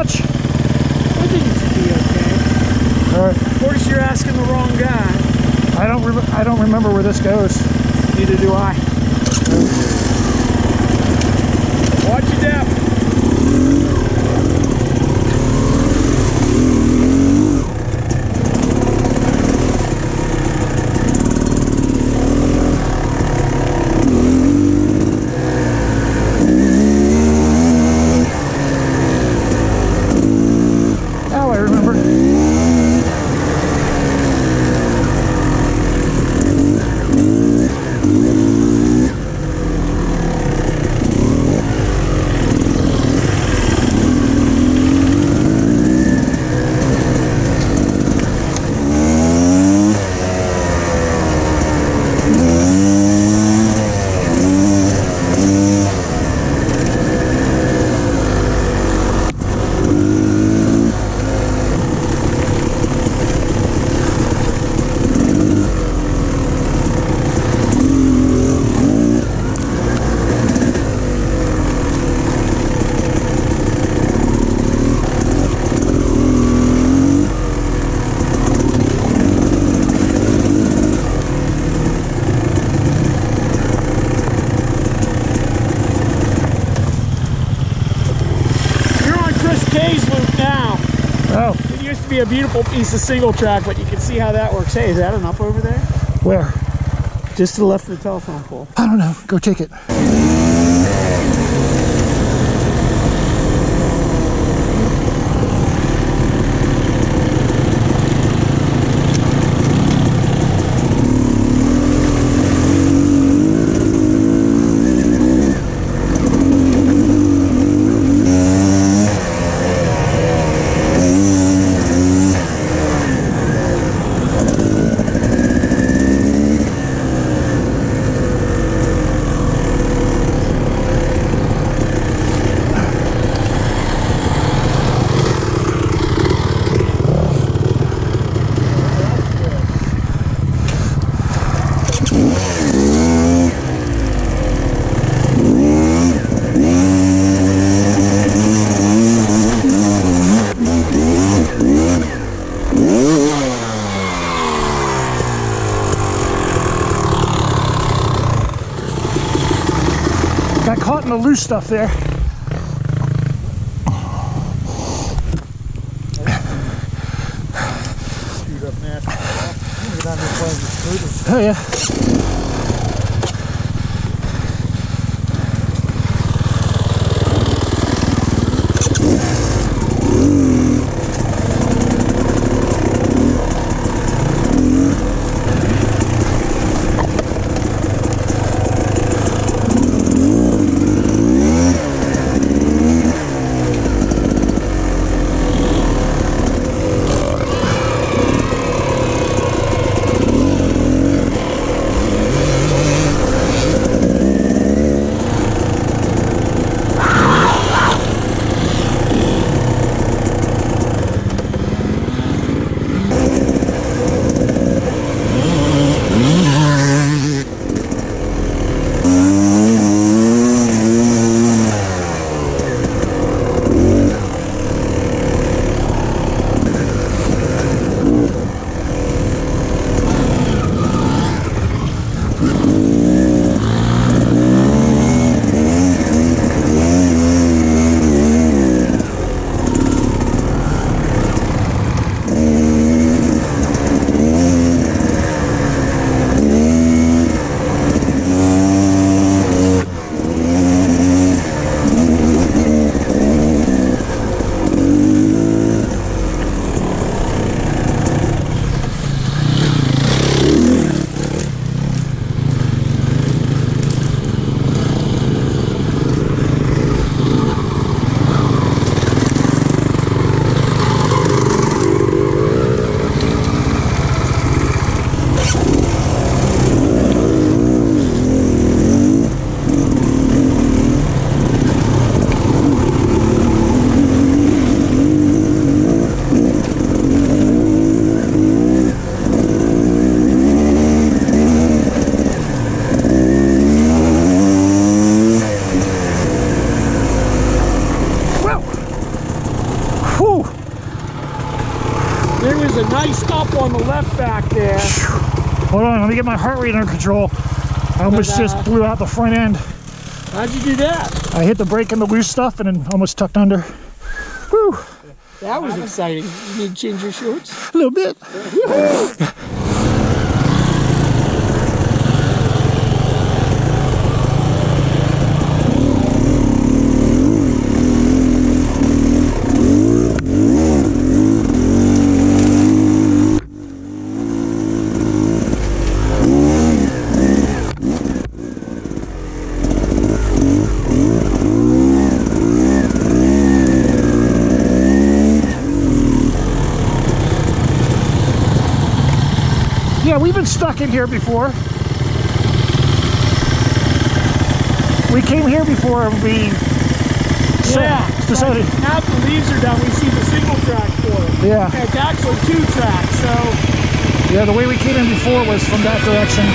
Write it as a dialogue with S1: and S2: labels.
S1: much?
S2: I think it should be okay.
S1: All right.
S2: Of course, you're asking the wrong guy.
S1: I don't. Re- I don't remember where this goes.
S2: Neither do I. Watch your depth.
S1: Oh, I remember.
S2: You're loop now.
S1: Oh,
S2: It used to be a beautiful piece of single track, but you can see how that works. Hey, is that an up over there?
S1: where?
S2: Just to the left of the telephone pole.
S1: I don't know. Go take it. Got caught in the loose stuff there.
S3: Shoot up
S2: a nice up on the left back there.
S1: Hold on, let me get my heart rate under control. I almost just blew out the front end.
S2: How'd you do that?
S1: I hit the brake and the loose stuff and then almost tucked under. Whew,
S2: That was exciting. You need to change your shorts?
S1: a little bit. Been stuck in here before. We came here before and we
S2: Yeah.
S1: decided.
S2: Now that the leaves are done, we see the single track for it.
S1: Yeah.
S2: And it's actually two tracks, so
S1: Yeah, the way we came in before was from that direction.